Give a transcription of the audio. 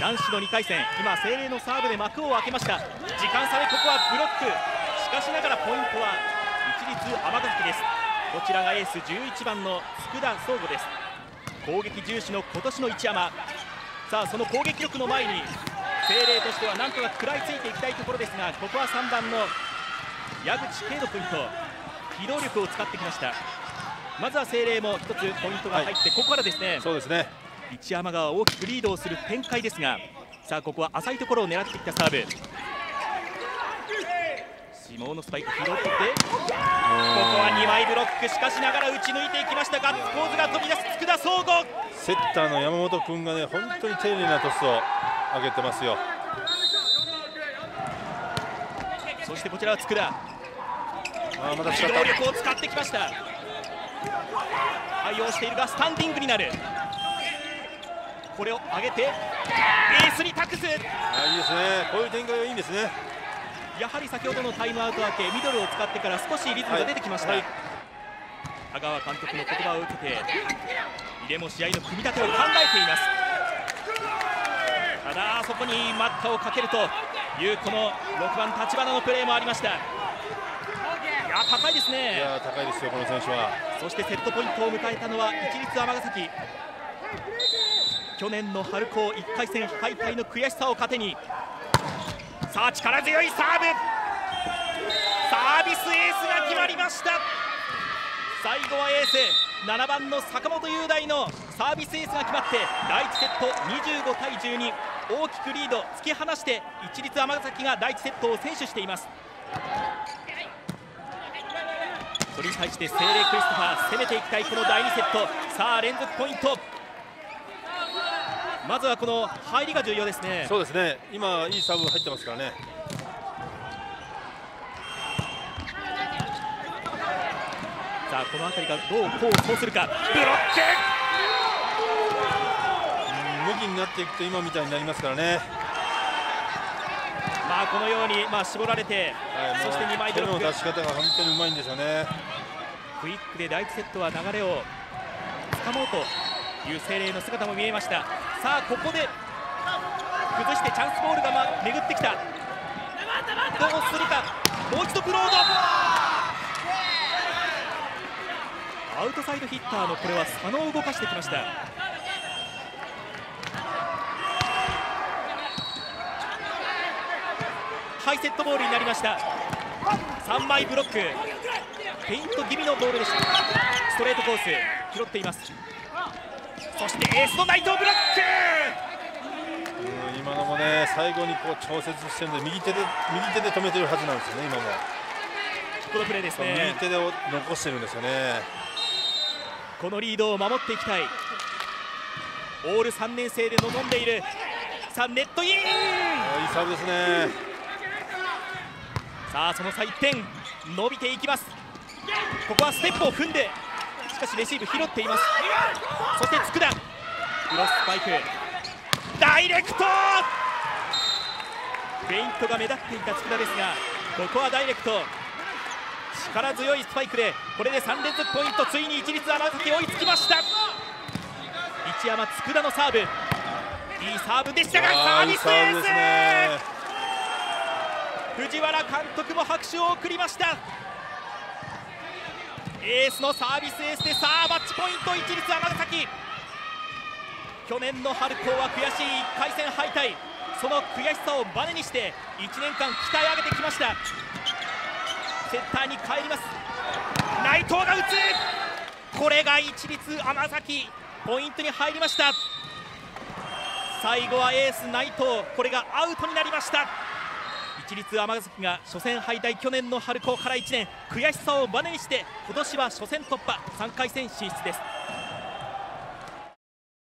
男子の2回戦今精霊のサーブで幕を開けました。時間差でここはブロック。しかしながらポイントは一律尼崎です。こちらがエース11番の佃総合です。攻撃重視の今年の一山。さあその攻撃力の前に精霊としてはなんとか食らいついていきたいところですがここは3番の矢口圭のポイント機動力を使ってきました。まずは精霊も1つポイントが入って、はい、ここからですね。そうですね。一山が大きくリードをする展開ですがさあここは浅いところを狙ってきたサーブ。下のスパイク拾ってここは2枚ブロック。しかしながら打ち抜いていきました。ガッツポーズが飛び出す佃総合セッターの山本君がね本当に丁寧なトスを上げてますよ。そしてこちらは佃あまだ機動力を使ってきました。対応しているがスタンディングになるこれを上げてエースに託す。あいいですね。こういう展開がいいんですね。やはり先ほどのタイムアウト明けミドルを使ってから少しリズムが出てきました、はい。はい、香川監督の言葉を受けて入れも試合の組み立てを考えています。ただそこに待ったをかけるというこの6番立花のプレーもありました。いや高いですね。いや高いですよこの選手は。そしてセットポイントを迎えたのは一律尼崎去年の春高1回戦敗退の悔しさを糧にさあ力強いサーブ。サービスエースが決まりました。最後はエース7番の坂本雄大のサービスエースが決まって第1セット25対12大きくリード突き放して一律尼崎が第1セットを先取しています。それに対して精霊クリストファー攻めていきたいこの第2セット。さあ連続ポイント。まずはこの入りが重要ですね。そうですね。今いいサーブ入ってますからね。さあこの辺りがどうこうそうするか。ブロック。無になっていくと今みたいになりますからね。まあこのようにまあ絞られて、はい、そして2枚ブロック。の出し方が本当にうまいんですよね。クイックで第1セットは流れをつかもうという精霊の姿も見えましたさあここで崩してチャンスボールが、ま、巡ってきた。どうするか。もう一度ブロード。アウトサイドヒッターのこれは佐野を動かしてきました。ハイセットボールになりました。3枚ブロック。フェイント気味のボールでした。ストレートコース。拾っています。そしてエースの内藤ブロック。今のもね最後にこう調節してるんで右手で右手で止めてるはずなんですよね今も。このプレーですね。右手で残してるんですよね。このリードを守っていきたい。オール3年生で臨んでいる。さあネットイン。いいサーブですね。さあその差1点。伸びていきます。ここはステップを踏んでかしレシーブ拾っています。そして佃クロススパイク。ダイレクト。フェイントが目立っていた佃ですがここはダイレクト。力強いスパイクでこれで3連続ポイント。ついに一律穴崎追いつきました。一山佃のサーブ。いいサーブでしたがサービスエース、ね、藤原監督も拍手を送りましたエースのサービスエースでさあマッチポイント一律尼崎。去年の春高は悔しい1回戦敗退。その悔しさをバネにして1年間鍛え上げてきました。セッターに帰ります。内藤が打つ。これが一律尼崎ポイントに入りました。最後はエース内藤。これがアウトになりました。市立尼崎が初戦敗退去年の春高から1年悔しさをバネにして今年は初戦突破3回戦進出です。